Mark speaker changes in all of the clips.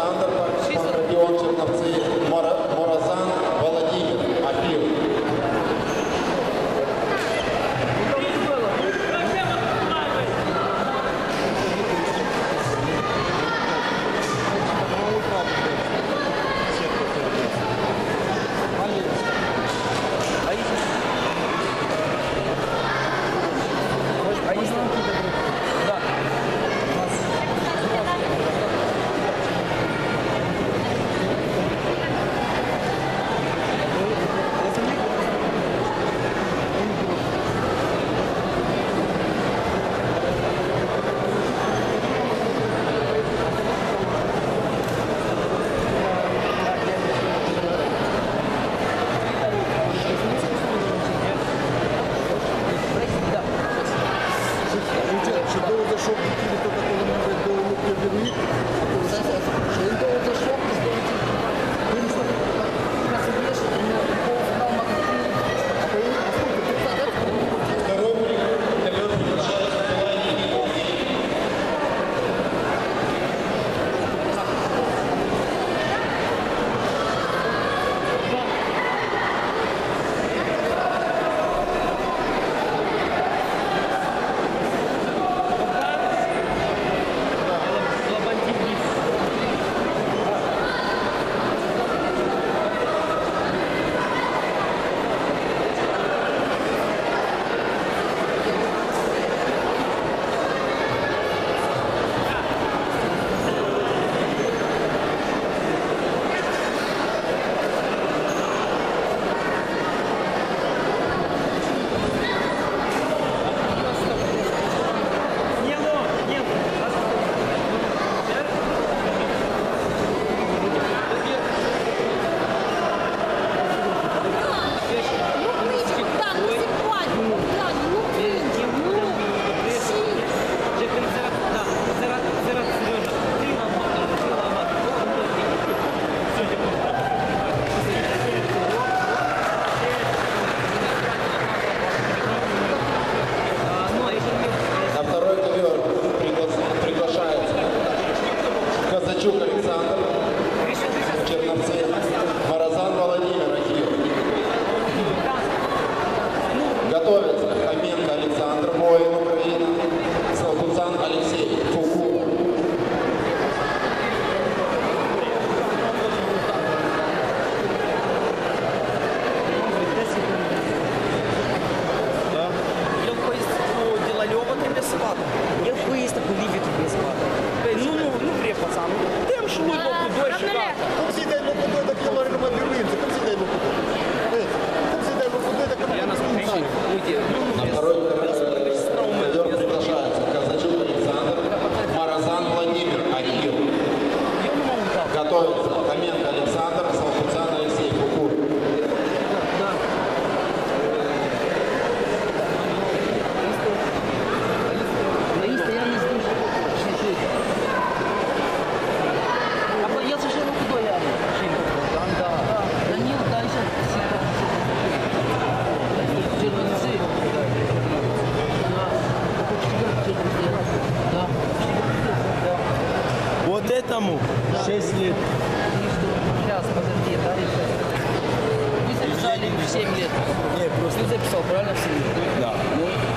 Speaker 1: on
Speaker 2: the организатор. 6 лет.
Speaker 1: Сейчас, подожди, да, Ты записали в 7 лет.
Speaker 2: Нет, просто.
Speaker 1: Ты записал, правильно, в 7 лет?
Speaker 2: Да.
Speaker 1: Ну,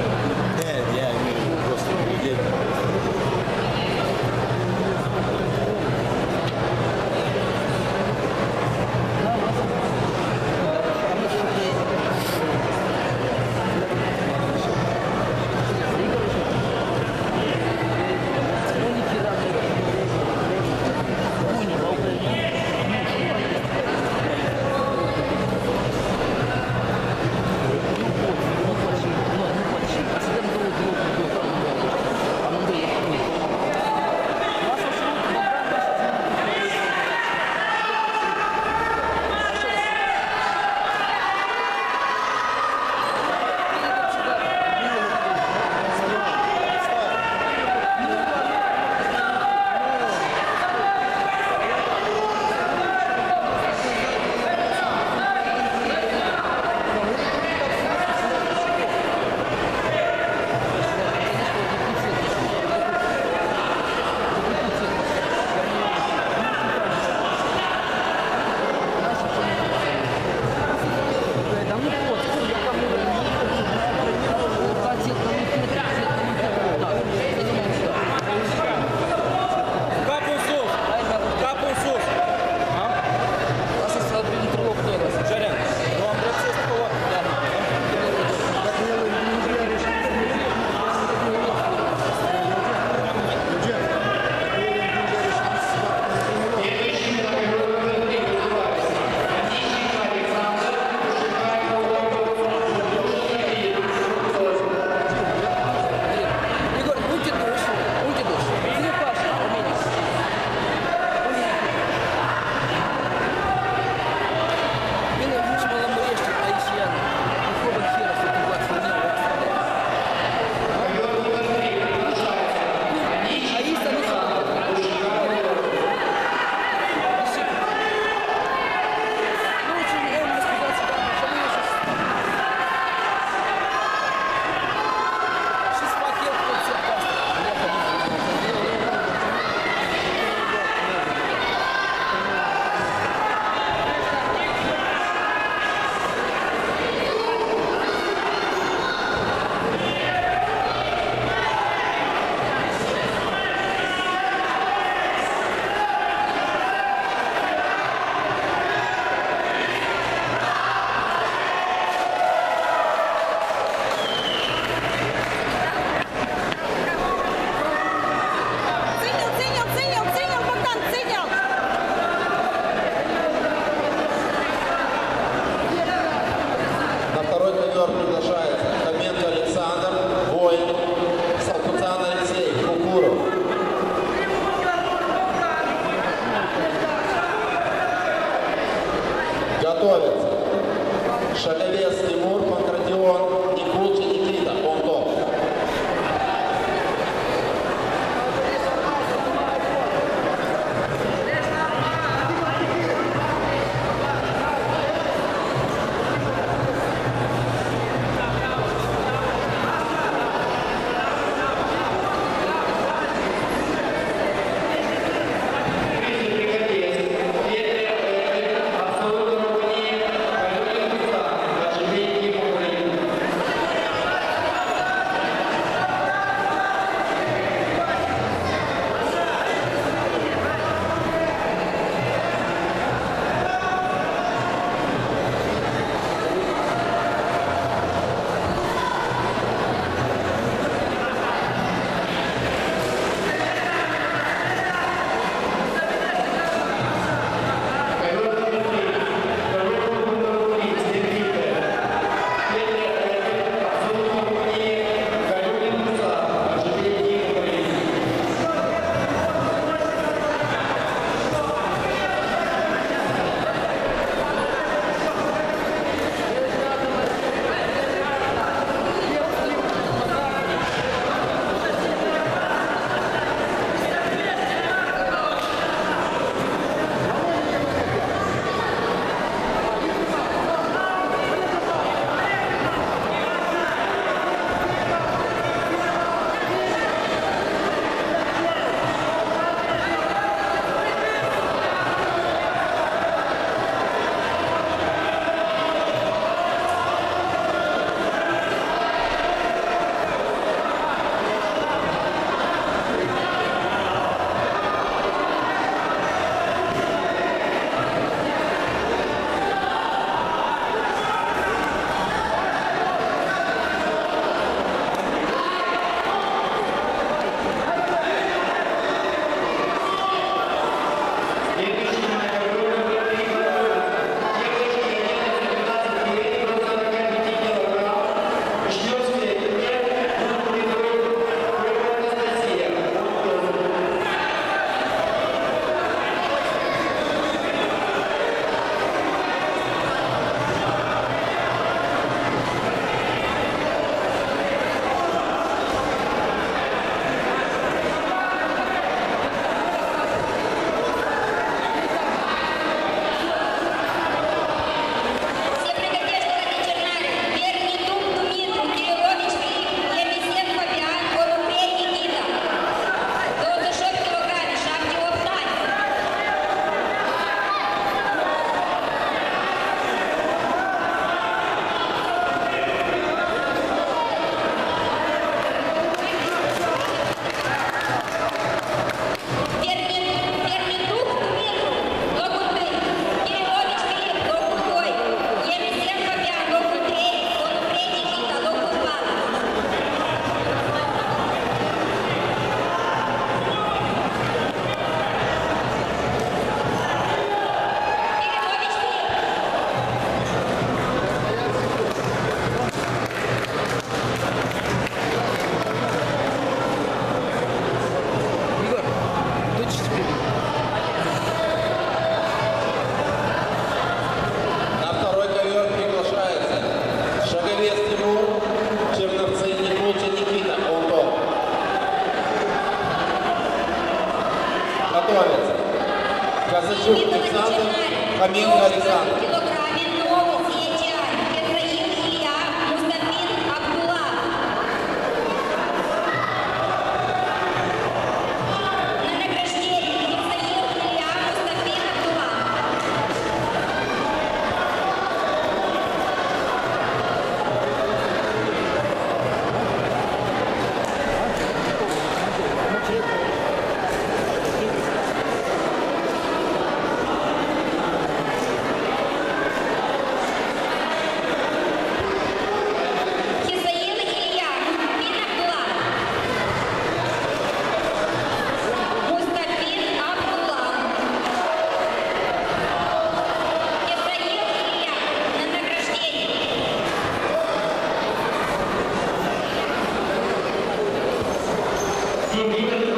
Speaker 3: Sim,